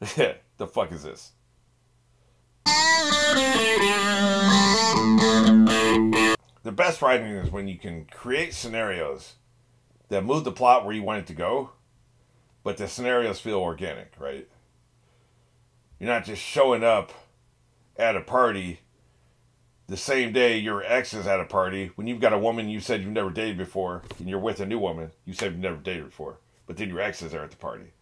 the fuck is this? The best writing is when you can create scenarios that move the plot where you want it to go, but the scenarios feel organic, right? You're not just showing up at a party the same day your ex is at a party when you've got a woman you said you've never dated before and you're with a new woman you said you've never dated before, but then your ex is there at the party.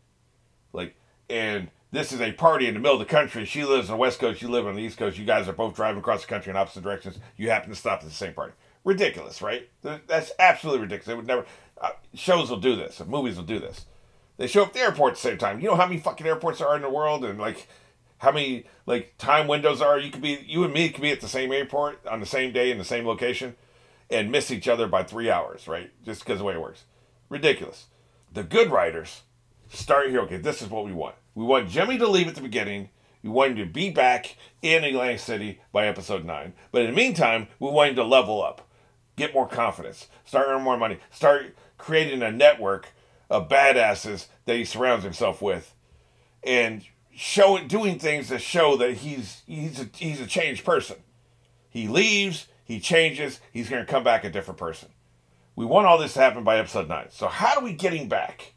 Like, and this is a party in the middle of the country. She lives on the West Coast, you live on the East Coast. You guys are both driving across the country in opposite directions. You happen to stop at the same party. Ridiculous, right? That's absolutely ridiculous. They would never. Uh, shows will do this. Movies will do this. They show up at the airport at the same time. You know how many fucking airports there are in the world, and like how many like time windows are. You could be you and me could be at the same airport on the same day in the same location, and miss each other by three hours, right? Just because the way it works. Ridiculous. The good writers start here. Okay, this is what we want. We want Jimmy to leave at the beginning. We want him to be back in Atlantic City by episode nine. But in the meantime, we want him to level up, get more confidence, start earning more money, start creating a network of badasses that he surrounds himself with, and showing doing things that show that he's he's a, he's a changed person. He leaves, he changes, he's going to come back a different person. We want all this to happen by episode nine. So how do we get him back?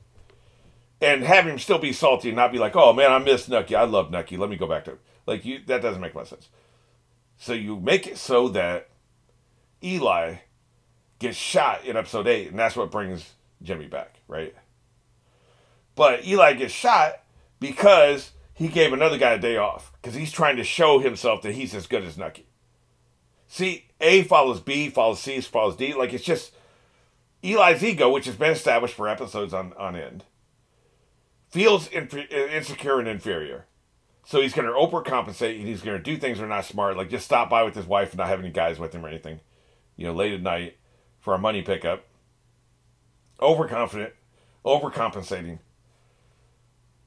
And have him still be salty and not be like, "Oh man, I miss Nucky. I love Nucky. Let me go back to it." Like you, that doesn't make much sense. So you make it so that Eli gets shot in episode eight, and that's what brings Jimmy back, right? But Eli gets shot because he gave another guy a day off because he's trying to show himself that he's as good as Nucky. See, A follows B, follows C, follows D. Like it's just Eli's ego, which has been established for episodes on on end feels insecure and inferior. So he's going to overcompensate and he's going to do things that are not smart, like just stop by with his wife and not have any guys with him or anything, you know, late at night for a money pickup. Overconfident, overcompensating.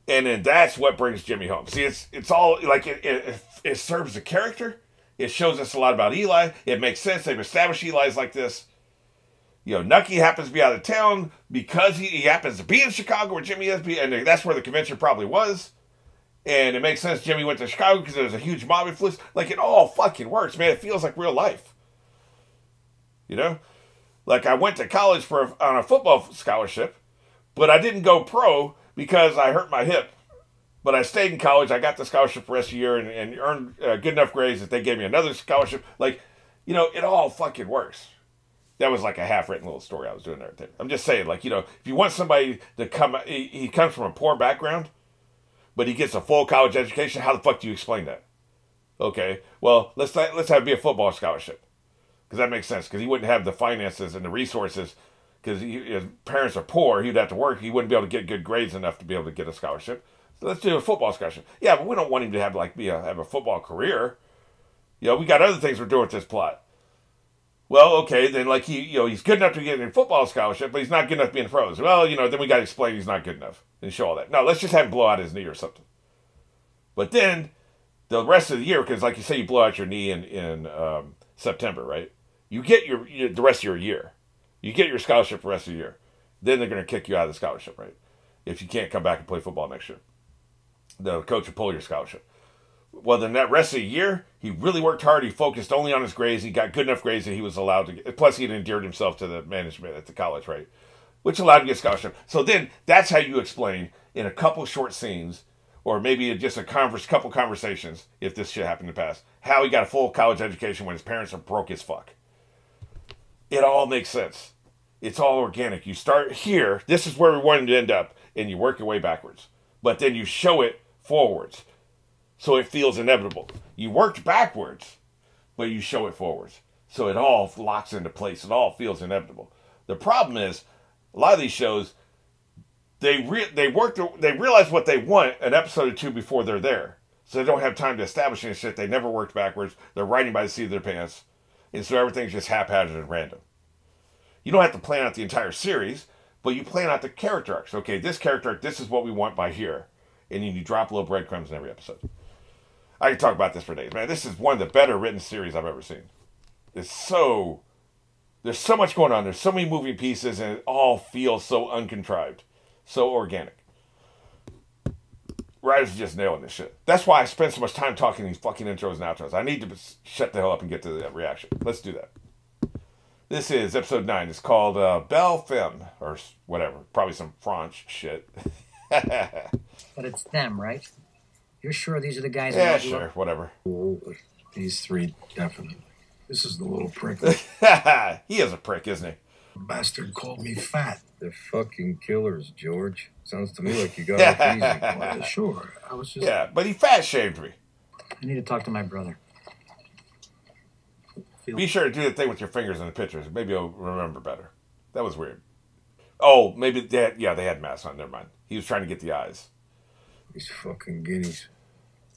And then that's what brings Jimmy home. See, it's it's all like it, it, it serves the character. It shows us a lot about Eli. It makes sense. They've established Eli's like this you know, Nucky happens to be out of town because he, he happens to be in Chicago where Jimmy is, and that's where the convention probably was. And it makes sense Jimmy went to Chicago because there's a huge mob influence. Like, it all fucking works, man. It feels like real life. You know? Like, I went to college for on a football scholarship, but I didn't go pro because I hurt my hip. But I stayed in college. I got the scholarship for the rest of the year and, and earned uh, good enough grades that they gave me another scholarship. Like, you know, it all fucking works that was like a half written little story I was doing there. I'm just saying, like, you know, if you want somebody to come, he, he comes from a poor background, but he gets a full college education. How the fuck do you explain that? Okay, well, let's let's have it be a football scholarship because that makes sense because he wouldn't have the finances and the resources because his parents are poor. He'd have to work. He wouldn't be able to get good grades enough to be able to get a scholarship. So let's do a football scholarship. Yeah, but we don't want him to have like be a have a football career. You know, we got other things we're doing with this plot. Well, okay, then like he, you know, he's good enough to get a football scholarship, but he's not good enough to be in pros. Well, you know, then we got to explain he's not good enough and show all that. No, let's just have him blow out his knee or something. But then the rest of the year, because like you say, you blow out your knee in in um, September, right? You get your, your the rest of your year. You get your scholarship for the rest of the year. Then they're going to kick you out of the scholarship, right? If you can't come back and play football next year, the coach will pull your scholarship well, then that rest of the year, he really worked hard. He focused only on his grades. He got good enough grades that he was allowed to get. Plus, he had endeared himself to the management at the college, right? Which allowed him to get scholarship. So then that's how you explain in a couple short scenes, or maybe just a converse, couple conversations, if this shit happened to pass, how he got a full college education when his parents are broke as fuck. It all makes sense. It's all organic. You start here. This is where we wanted to end up, and you work your way backwards. But then you show it forwards so it feels inevitable. You worked backwards, but you show it forwards. So it all locks into place. It all feels inevitable. The problem is, a lot of these shows, they re- they work they realize what they want an episode or two before they're there. So they don't have time to establish any shit. They never worked backwards. They're writing by the seat of their pants. And so everything's just haphazard and random. You don't have to plan out the entire series, but you plan out the character arcs. Okay, this character arc, this is what we want by here. And then you drop a little breadcrumbs in every episode. I can talk about this for days, man. This is one of the better written series I've ever seen. It's so there's so much going on. There's so many moving pieces, and it all feels so uncontrived, so organic. writers are just nailing this shit. That's why I spend so much time talking these fucking intros and outros. I need to shut the hell up and get to the reaction. Let's do that. This is episode nine. It's called uh, Belle Femme or whatever. Probably some French shit. but it's them, right? You're sure these are the guys? Yeah, sure. Whatever. These three, definitely. This is the little prick. he is a prick, isn't he? Bastard called me fat. They're fucking killers, George. Sounds to me like you got it easy. Well, sure, I was just. Yeah, but he fat shamed me. I need to talk to my brother. Be sure to do the thing with your fingers in the pictures. Maybe you'll remember better. That was weird. Oh, maybe they had, yeah, they had masks on. Never mind. He was trying to get the eyes. These fucking guineas.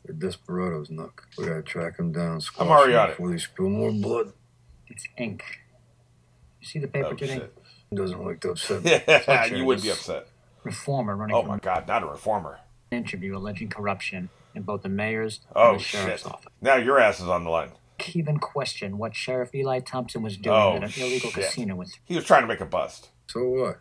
They're desperados, Nuck. We gotta track them down. I'm already on it. Before they spill more blood. It's ink. You see the paper Oh, today? shit. Doesn't like to upset. Yeah, you would be upset. Reformer running Oh my god, not a reformer. interview alleging corruption in both the mayor's Oh and the sheriff's shit. office. Now your ass is on the line. Even question what Sheriff Eli Thompson was doing Oh, at an illegal shit. casino with He was trying to make a bust. So what?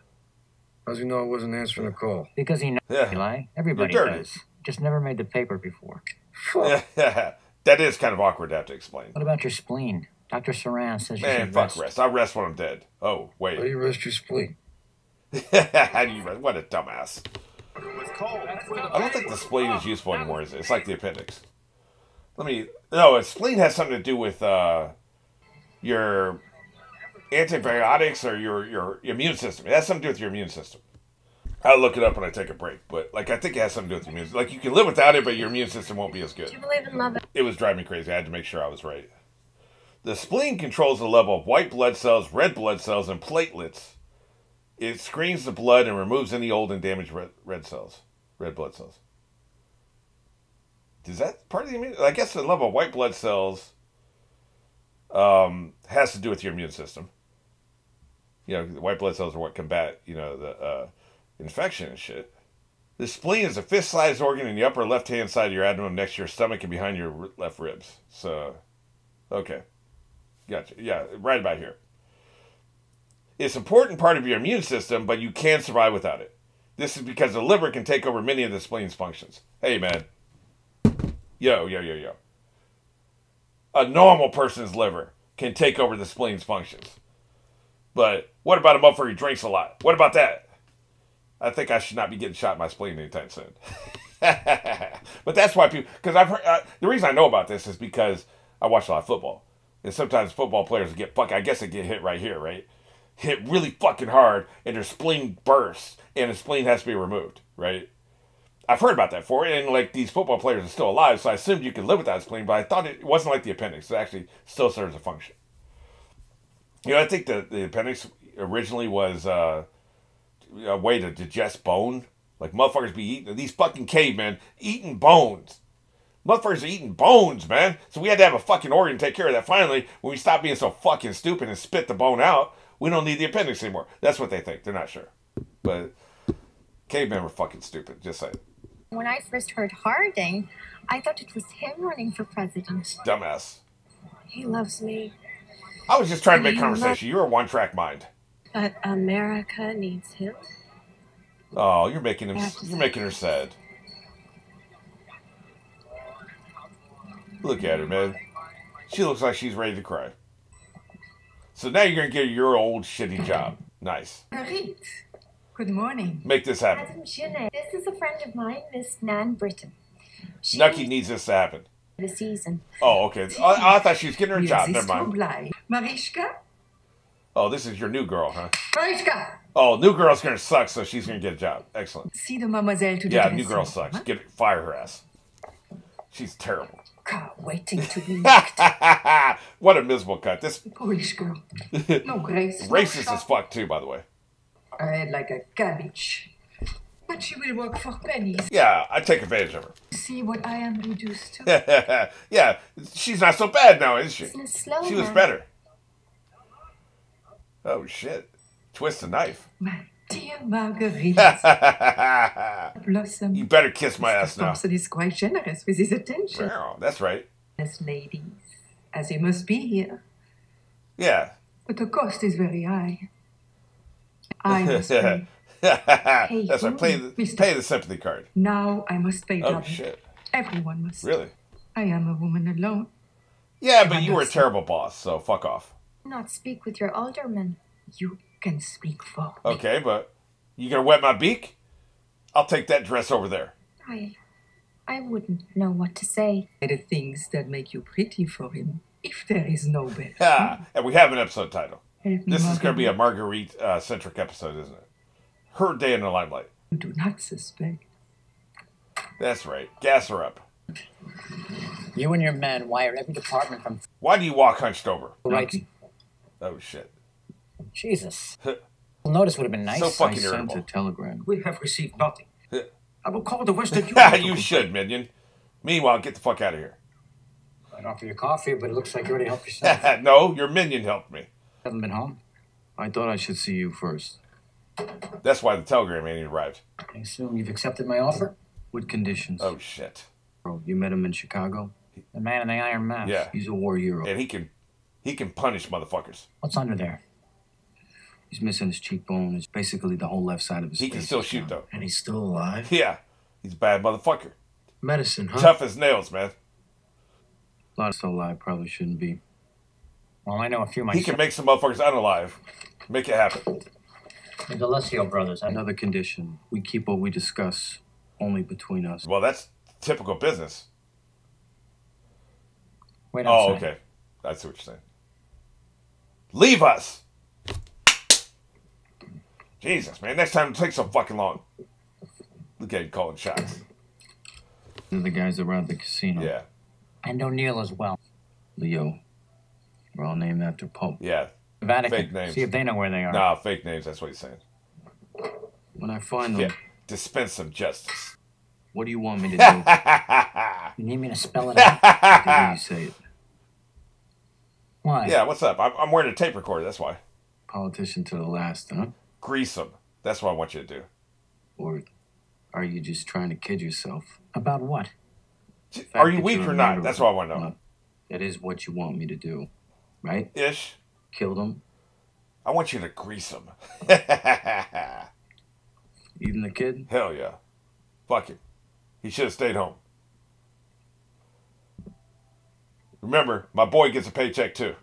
How's he know I wasn't answering a call? because he knows Yeah. Eli. Everybody You're dirty. does. Just never made the paper before. Fuck. that is kind of awkward to have to explain. What about your spleen? Dr. Saran says you Man, should fuck rest. rest. I'll rest when I'm dead. Oh, wait. How do you rest your spleen? How do you rest? What a dumbass. I don't think the spleen is useful anymore, is it? It's like the appendix. Let me. No, a spleen has something to do with uh, your antibiotics or your, your immune system. It has something to do with your immune system. I'll look it up when I take a break, but like I think it has something to do with your immune. Like you can live without it, but your immune system won't be as good. Do you believe in love? It was driving me crazy. I had to make sure I was right. The spleen controls the level of white blood cells, red blood cells, and platelets. It screens the blood and removes any old and damaged red, red cells, red blood cells. Is that part of the immune? I guess the level of white blood cells um, has to do with your immune system. You know, white blood cells are what combat, you know, the uh, infection and shit. The spleen is a fist-sized organ in the upper left-hand side of your abdomen, next to your stomach and behind your left ribs. So, okay, gotcha. Yeah, right about here. It's an important part of your immune system, but you can survive without it. This is because the liver can take over many of the spleen's functions. Hey, man. Yo, yo, yo, yo. A normal person's liver can take over the spleen's functions. But what about a motherfucker who drinks a lot? What about that? I think I should not be getting shot in my spleen anytime soon. but that's why people, because I've heard, uh, the reason I know about this is because I watch a lot of football. And sometimes football players get fuck, I guess they get hit right here, right? Hit really fucking hard and their spleen bursts and the spleen has to be removed, right? I've heard about that before, and like these football players are still alive, so I assumed you could live without spleen, but I thought it wasn't like the appendix. It actually still serves a function. You know, I think the, the appendix originally was uh, a way to digest bone. Like motherfuckers be eating these fucking cavemen eating bones. Motherfuckers are eating bones, man. So we had to have a fucking organ to take care of that. Finally, when we stopped being so fucking stupid and spit the bone out, we don't need the appendix anymore. That's what they think. They're not sure. But cavemen were fucking stupid. Just saying. When I first heard Harding, I thought it was him running for president. Dumbass. He loves me, I was just trying to make conversation. You're a one track mind. but America needs him. Oh, you're making him. You're making her sad. Look at her, man. She looks like she's ready to cry. So now you're gonna get your old shitty job. Nice. Good morning. Make this happen. Madam this is a friend of mine, Miss Nan Britton. She Nucky needs this to happen. the season. Oh, okay. I, I thought she was getting her job. Never mind. Marischka? Oh, this is your new girl, huh? Marischka! Oh, new girl's gonna suck, so she's gonna get a job. Excellent. See the mademoiselle to the Yeah, new girl sucks. huh? Get fire her ass. She's terrible. Car waiting to be what a miserable cut. This Polish girl. No grace. no racist as sharp. fuck too, by the way. Head like a cabbage. But she will work for pennies. Yeah, I take advantage of her. See what I am reduced to? yeah, she's not so bad now, is she? Slow, She was better. Oh shit! Twist the knife. My dear Marguerite. Blossom. you better kiss my ass now. Thompson is quite generous with his attention. Wow, that's right. As ladies, as he must be here. Yeah. But the cost is very high. I must pay. That's right. Play the Mister. pay the sympathy card. Now I must pay Oh shit! Everyone must. Really? I am a woman alone. Yeah, but you were a Understand. terrible boss, so fuck off. Not speak with your alderman. You can speak for me. Okay, but you gonna wet my beak? I'll take that dress over there. I. I wouldn't know what to say. The things that make you pretty for him, if there is no better. Ah, and we have an episode title. Help This is gonna be a Marguerite. Marguerite uh, centric episode, isn't it? Her day in the limelight. You do not suspect. That's right. Gas her up. You and your men wire every department from Why do you walk hunched over? right. Oh shit. Jesus. Notice would have been nice. So I fucking sent a irritable. telegram. We have received nothing. Yeah. I will call the Western Yeah, Union. you should, minion. Meanwhile, get the fuck out of here. I'd offer you coffee, but it looks like you already helped yourself. no, your minion helped me. Haven't been home. I thought I should see you first. That's why the telegram ain't arrived. I assume you've accepted my offer. With conditions. Oh shit. Bro, you met him in Chicago? The man in the iron mask. Yeah. He's a war hero. And he can he can punish motherfuckers. What's under there? He's missing his cheekbone. It's basically the whole left side of his face. He can still shoot though. And he's still alive? Yeah. He's a bad motherfucker. Medicine, huh? Tough as nails, man. A lot of still alive probably shouldn't be. Well, I know a few He can make some motherfuckers unalive. Make it happen. The D'Alessio brothers. I. Another condition. We keep what we discuss only between us. Well, that's typical business. Wait Oh, outside. okay. I see what you're saying. Leave us. Jesus, man. Next time it takes so fucking long. Look at him calling shots. They're the guys around the casino. Yeah. And O'Neill as well. Leo. We're all named after Pope. Yeah. Vatican. Fake names. See if they know where they are. Nah, fake names. That's what he's saying. When I find them, Yeah. Dispense some justice. what do you want me to do? You need me to spell it out? you say it. Why? Yeah, what's up? I'm, I'm wearing a tape recorder. That's why. Politician to the last, huh? Grease them. That's what I want you to do. Or are you just trying to kid yourself? About what? Are you weak or not? That's what I want to know. That is what you want me to do, right? Ish. Killed him. I want you to grease him. even the kid. Hell yeah. Fuck it. He should have stayed home. Remember, my boy gets a paycheck too.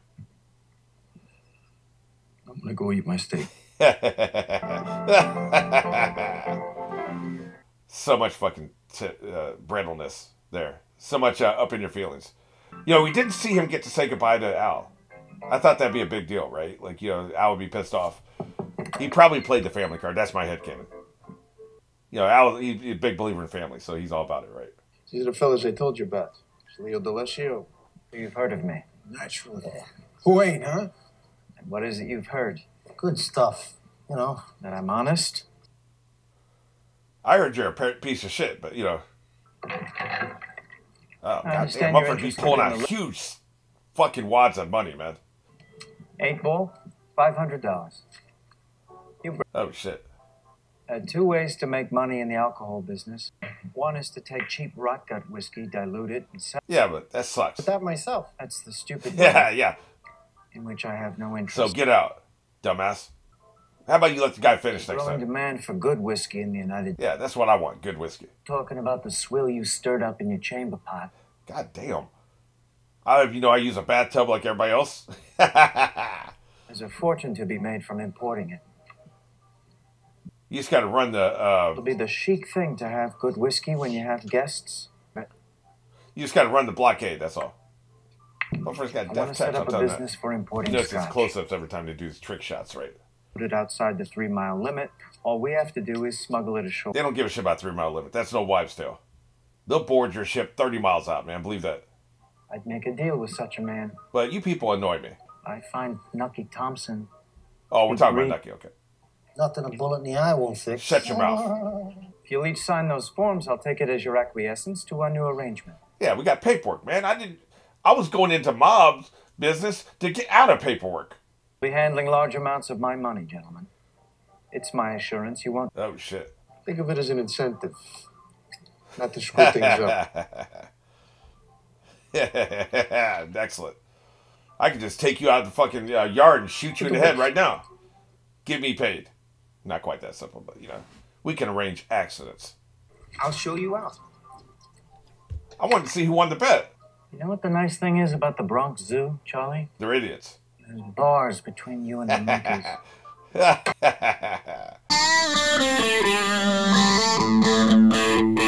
I'm gonna go eat my steak. so much fucking t- uh, there. So much uh, up in your feelings. You know, we didn't see him get to say goodbye to Al. I thought that'd be a big deal, right? Like, you know, Al would be pissed off. He probably played the family card. That's my head headcanon. You know, Al, he, he's a big believer in family, so he's all about it, right? These are the fellas I told you about. It's Leo D'Alessio. You've heard of me. Naturally. Who ain't, huh? And what is it you've heard? Good stuff. You know, That I'm honest? I heard you're a pe- piece of shit, but you know. Oh, goddamn, understand you're motherfucker, he's pulling out the- huge fucking wads of money, man. Eight ball, five hundred dollars. Oh shit. Uh, two ways to make money in the alcohol business. One is to take cheap rot gut whiskey, dilute it, and sell. Yeah, but that sucks. but that myself. That's the stupid Yeah, yeah. in which I have no interest. So get out, dumbass. How about you let the guy finish next Growing time? demand for good whiskey in the United Yeah, that's what I want. Good whiskey. Talking about the swill you stirred up in your chamber pot. God damn. I, you know, I use a bathtub like everybody else. There's a fortune to be made from importing it. you just got to run the. Uh, It'll be the chic thing to have good whiskey when you have guests. you just got to run the blockade. That's all. Motherfucker's got I death to set up a business that. for importing notice scotch. close-ups every time they do trick shots, right? Put it outside the three mile limit. All we have to do is smuggle it ashore. They don't give a shit about three mile limit. That's no wives' tale. They'll board your ship 30 miles out, man. Believe that. I'd make a deal with such a man. But you people annoy me. I find Nucky Thompson. Oh, we're talking about Nucky. Okay. Nothing a bullet in the eye won't fix. Shut your mouth. If you'll each sign those forms, I'll take it as your acquiescence to our new arrangement. Yeah, we got paperwork, man. I didn't. I was going into mob's business to get out of paperwork. Be handling large amounts of my money, gentlemen. It's my assurance you won't. Oh shit. Think of it as an incentive. Not to screw things up. Excellent. I could just take you out of the fucking uh, yard and shoot you in the head right now. Get me paid. Not quite that simple, but you know, we can arrange accidents. I'll show you out. I wanted to see who won the bet. You know what the nice thing is about the Bronx Zoo, Charlie? They're idiots. There's bars between you and the monkeys.